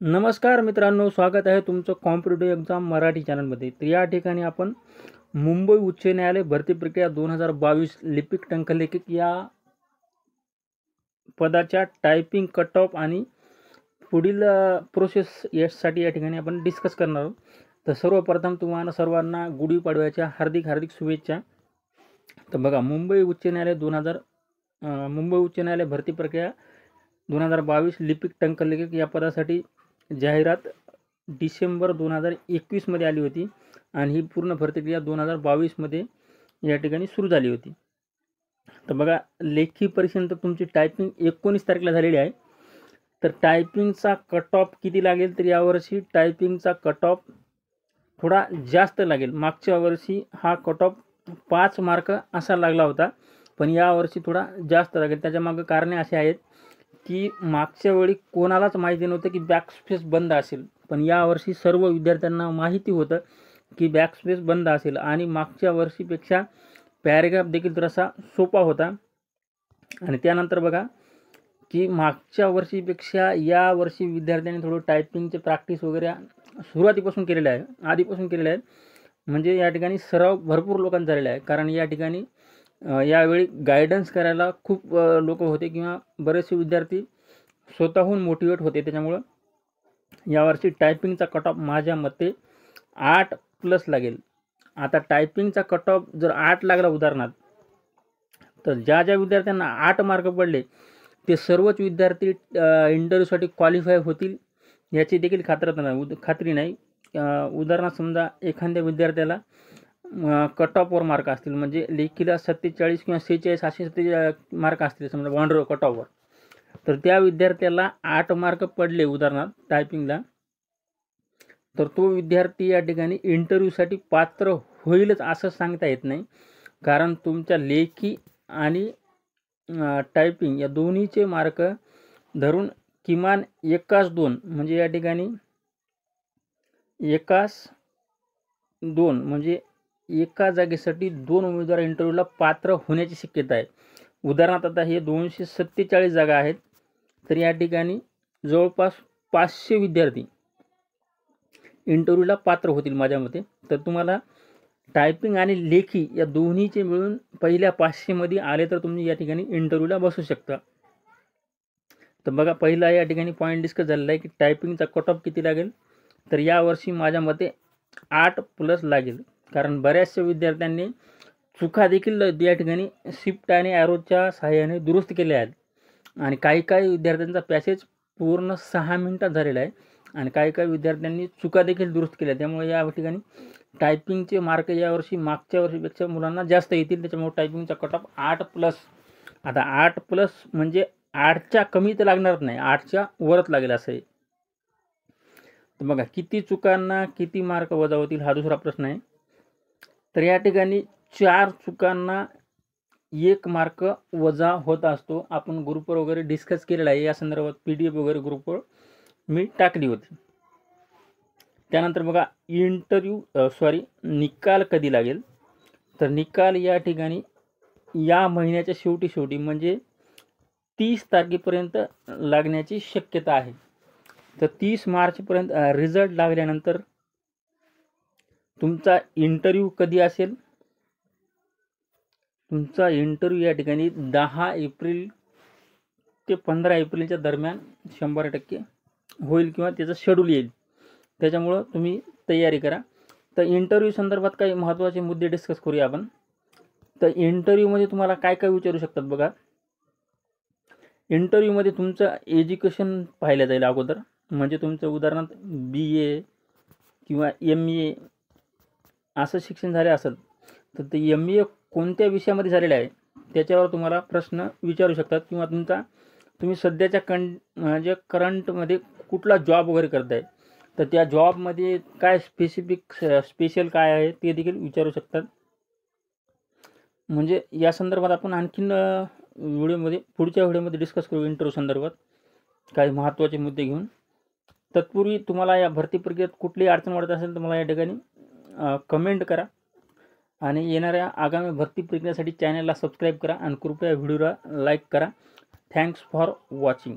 नमस्कार मित्रांनो स्वागत आहे तुमचं कॉम्पिटेटिव्ह एक्झाम मराठी चॅनलमध्ये. तर या ठिकाणी आपण मुंबई उच्च न्यायालय भरती प्रक्रिया दोन हजार बावीस लिपिक टंकलेखक या पदाच्या टायपिंग कट ऑफ आणि पुढील प्रोसेस यासाठी या ठिकाणी आपण डिस्कस करणार आहोत. तर सर्वप्रथम तुम्हाला सर्वांना गुढीपाडव्याच्या हार्दिक हार्दिक शुभेच्छा. तर बघा मुंबई उच्च न्यायालय दोन हजार मुंबई उच्च न्यायालय भरती प्रक्रिया दोन हजार बावीस लिपिक टंकलेखक या पदासाठी जाहिरात डिसेंबर दोन हजार एकवीसमध्ये आली होती आणि ही पूर्ण प्रतिक्रिया दोन हजार बावीसमध्ये या ठिकाणी सुरू झाली होती. तर बघा लेखी परीक्षेनंतर तुमची टायपिंग एकोणीस तारखेला झालेली आहे. तर टायपिंगचा कट ऑफ किती लागेल तर यावर्षी टायपिंगचा कट ऑफ थोडा जास्त लागेल. मागच्या वर्षी हा कट ऑफ पाच मार्क असा लागला होता पण यावर्षी थोडा जास्त लागेल. त्याच्यामागं कारणे असे आहेत. की मागच्या वेळी कोणालाच माहिती नव्हतं की बॅकस्पेस बंद असेल. पण यावर्षी सर्व विद्यार्थ्यांना माहिती होतं की बॅकस्पेस बंद असेल. आणि मागच्या वर्षीपेक्षा पॅरेग्राफ देखील थोडासा सोपा होता. आणि त्यानंतर बघा की मागच्या वर्षीपेक्षा या वर्षी विद्यार्थ्यांनी थोडं टायपिंगचे प्रॅक्टिस वगैरे सुरुवातीपासून केलेलं आहे. आधीपासून केलेलं आहे. म्हणजे या ठिकाणी सराव भरपूर लोकांचा झालेला आहे. कारण या ठिकाणी यावेळी गायडन्स करायला खूप लोक होते किंवा बरेचसे विद्यार्थी स्वतःहून मोटिवेट होते. त्याच्यामुळं यावर्षी टायपिंगचा कट ऑफ माझ्या मते आठ प्लस लागेल. आता टायपिंगचा कट ऑफ जर आठ लागला उदाहरणार्थ तर ज्या ज्या विद्यार्थ्यांना आठ मार्क पडले ते सर्वच विद्यार्थी इंटरव्ह्यूसाठी क्वालिफाय होतील याची देखील खात्रता नाही. उद खात्री नाही. उदाहरणार्थ समजा एखाद्या विद्यार्थ्याला कट ऑफवर मार्क असतील. म्हणजे लेखीला सत्तेचाळीस किंवा सेहेचाळीस असे सत्तेचाळीस मार्क असतील. समजा बॉन्डर कट ऑफवर तर त्या विद्यार्थ्याला आठ मार्क पडले उदाहरणार्थ टायपिंगला तर तो विद्यार्थी या ठिकाणी इंटरव्ह्यूसाठी पात्र होईलच असं सांगता येत नाही. कारण तुमच्या लेखी आणि टायपिंग या दोन्हीचे मार्क धरून किमान एकाच दोन. म्हणजे या ठिकाणी एकाच दोन. म्हणजे एका जागेसाठी दोन उमेदवार इंटरव्ह्यूला पात्र होण्याची शक्यता आहे. उदाहरणार्थ आता हे दोनशे सत्तेचाळीस जागा आहेत तर या ठिकाणी जवळपास पाचशे विद्यार्थी इंटरव्ह्यूला पात्र होतील माझ्या मते. तर तुम्हाला टायपिंग आणि लेखी या दोन्हीचे मिळून पहिल्या पाचशेमध्ये आले तर तुम्ही या ठिकाणी इंटरव्ह्यूला बसू शकता. तर बघा पहिला या ठिकाणी पॉईंट डिस्कस झालेला आहे की टायपिंगचा कट ऑफ किती लागेल? तर यावर्षी माझ्या मते आठ प्लस लागेल. कारण बऱ्याचशा विद्यार्थ्यांनी चुका देखील या ठिकाणी शिफ्ट आणि ॲरोच्या सहाय्याने दुरुस्त केल्या आहेत. आणि काही काही विद्यार्थ्यांचा पॅसेज पूर्ण सहा मिनटात झालेला आहे. आणि काही काही विद्यार्थ्यांनी चुका देखील दुरुस्त केल्या त्यामुळे या ठिकाणी टायपिंगचे मार्क यावर्षी मागच्या वर्षीपेक्षा मुलांना जास्त येतील. त्याच्यामुळे टायपिंगचा कट ऑफ आठ प्लस आता आठ प्लस म्हणजे आठच्या कमी तर लागणारच नाही. आठच्या वरच लागेल असं आहे. तर बघा किती चुकांना किती मार्क वजा होतील हा दुसरा प्रश्न आहे. तर या ठिकाणी चार चुकांना एक मार्क वजा होत असतो. आपण ग्रुपवर वगैरे डिस्कस केलेला आहे. या संदर्भात पी डी एफ वगैरे ग्रुपवर मी टाकली होती. त्यानंतर बघा इंटरव्ह्यू सॉरी निकाल कधी लागेल? तर निकाल या ठिकाणी या महिन्याच्या शेवटी शेवटी म्हणजे तीस तारखेपर्यंत लागण्याची शक्यता आहे. तर तीस मार्चपर्यंत रिझल्ट लागल्यानंतर तुमचा इंटरव्ह्यू कधी असेल? तुमचा इंटरव्ह्यू या ठिकाणी दहा एप्रिल ते पंधरा एप्रिलच्या दरम्यान शंभर टक्के होईल किंवा त्याचं शेड्यूल येईल. त्याच्यामुळं तुम्ही तयारी करा. तर इंटरव्ह्यू संदर्भात काही महत्त्वाचे मुद्दे डिस्कस करूया आपण. तर इंटरव्ह्यूमध्ये तुम्हाला काय काय विचारू शकतात बघा. इंटरव्ह्यूमध्ये तुमचं एज्युकेशन पाहिलं जाईल अगोदर. म्हणजे तुमचं उदाहरणार्थ बी ए किंवा एम ए असं शिक्षण झाले असेल तर ते एम ए कोणत्या विषयामध्ये झालेलं आहे त्याच्यावर तुम्हाला प्रश्न विचारू शकतात किंवा तुमचा तुम्ही सध्याच्या कं म्हणजे करंटमध्ये कुठला जॉब वगैरे करताय तर त्या जॉबमध्ये काय स्पेसिफिक स्पेशल काय आहे ते देखील विचारू शकतात. म्हणजे या संदर्भात आपण आणखीन व्हिडिओमध्ये पुढच्या व्हिडिओमध्ये डिस्कस करू इंटरव्ह्यू संदर्भात काही महत्त्वाचे मुद्दे घेऊन. तत्पूर्वी तुम्हाला या भरती प्रक्रियेत कुठलीही अडचण वाटत असेल तर मला या ठिकाणी कमेंट करा. आणि येणाऱ्या आगामी भरती प्रक्रियेसाठी चॅनलला सबस्क्राईब करा. आणि कृपया व्हिडिओला लाईक करा. Thanks for watching